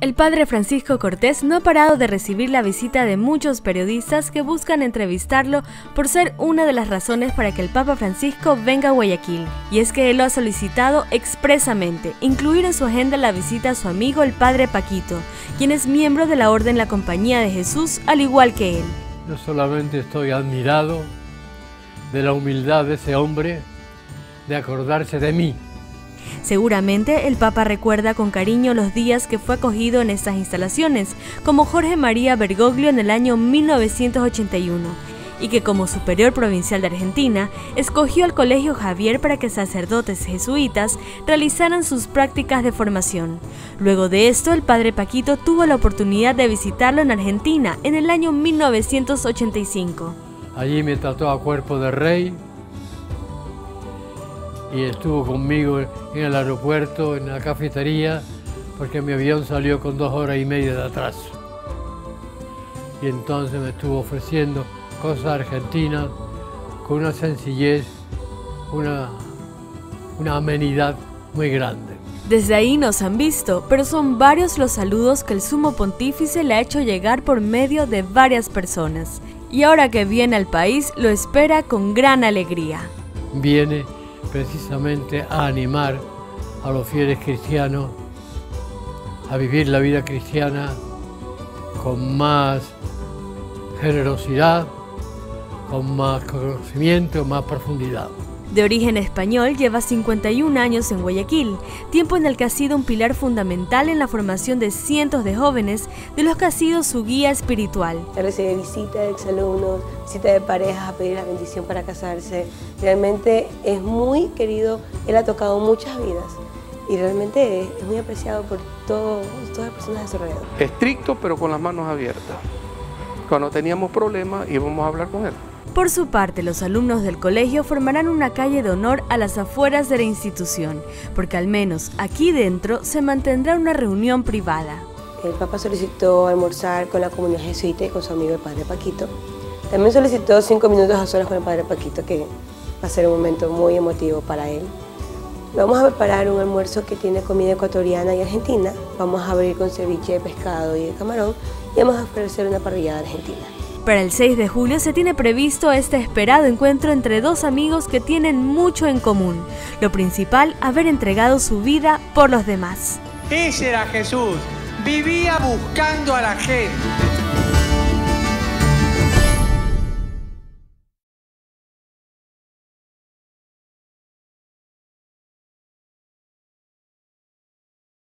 El padre Francisco Cortés no ha parado de recibir la visita de muchos periodistas que buscan entrevistarlo por ser una de las razones para que el Papa Francisco venga a Guayaquil. Y es que él lo ha solicitado expresamente, incluir en su agenda la visita a su amigo el padre Paquito, quien es miembro de la Orden La Compañía de Jesús, al igual que él. Yo solamente estoy admirado de la humildad de ese hombre de acordarse de mí Seguramente el Papa recuerda con cariño los días que fue acogido en estas instalaciones, como Jorge María Bergoglio en el año 1981, y que como superior provincial de Argentina, escogió al Colegio Javier para que sacerdotes jesuitas realizaran sus prácticas de formación. Luego de esto, el padre Paquito tuvo la oportunidad de visitarlo en Argentina en el año 1985. Allí me trató a cuerpo de rey, y estuvo conmigo en el aeropuerto, en la cafetería, porque mi avión salió con dos horas y media de atraso. Y entonces me estuvo ofreciendo cosas argentinas con una sencillez, una, una amenidad muy grande. Desde ahí nos han visto, pero son varios los saludos que el sumo pontífice le ha hecho llegar por medio de varias personas. Y ahora que viene al país, lo espera con gran alegría. Viene precisamente a animar a los fieles cristianos a vivir la vida cristiana con más generosidad, con más conocimiento, más profundidad. De origen español, lleva 51 años en Guayaquil, tiempo en el que ha sido un pilar fundamental en la formación de cientos de jóvenes, de los que ha sido su guía espiritual. Recibe visitas de exalumnos, visitas de parejas a pedir la bendición para casarse. Realmente es muy querido, él ha tocado muchas vidas y realmente es muy apreciado por todas las personas de su alrededor. Estricto, pero con las manos abiertas. Cuando teníamos problemas íbamos a hablar con él. Por su parte, los alumnos del colegio formarán una calle de honor a las afueras de la institución, porque al menos aquí dentro se mantendrá una reunión privada. El Papa solicitó almorzar con la comunidad jesuita y con su amigo el Padre Paquito. También solicitó cinco minutos a solas con el Padre Paquito, que va a ser un momento muy emotivo para él. Vamos a preparar un almuerzo que tiene comida ecuatoriana y argentina. Vamos a abrir con ceviche de pescado y de camarón y vamos a ofrecer una parrillada argentina. Para el 6 de julio se tiene previsto este esperado encuentro entre dos amigos que tienen mucho en común. Lo principal, haber entregado su vida por los demás. Ese era Jesús. Vivía buscando a la gente.